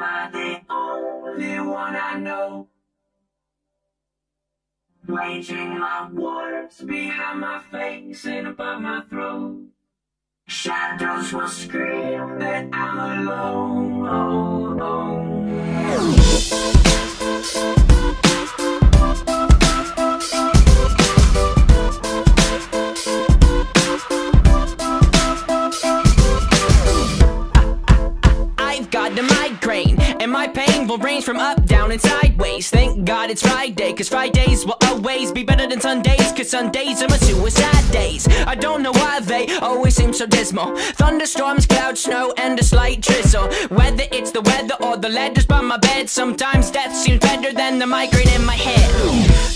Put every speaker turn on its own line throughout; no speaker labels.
Am I the only one I know? Waging my wars behind my face and above my throat. Shadows will scream that I'm alone.
Got a migraine, and my pain will range from up, down, and sideways. Thank God it's Friday, cause Fridays will always be better than Sundays, cause Sundays are my suicide days. I don't know why they always seem so dismal. Thunderstorms, clouds, snow, and a slight drizzle. Whether it's the weather or the letters by my bed, sometimes death seems better than the migraine in my head.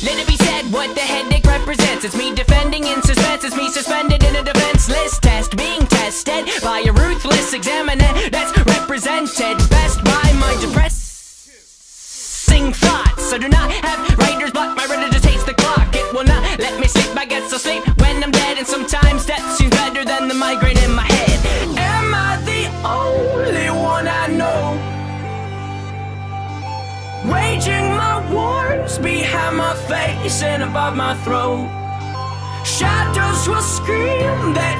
Let it be said what the headache represents. It's me defending in suspense, it's me suspended in a defenseless test, being tested by a ruthless examiner that's best by my depressing thoughts. I do not have writer's block, my reader just hates the clock. It will not let me sleep, I guess I'll sleep when I'm dead, and sometimes death seems better than the migraine in my head.
Am I the only one I know? Waging my wars behind my face and above my throat. Shadows will scream that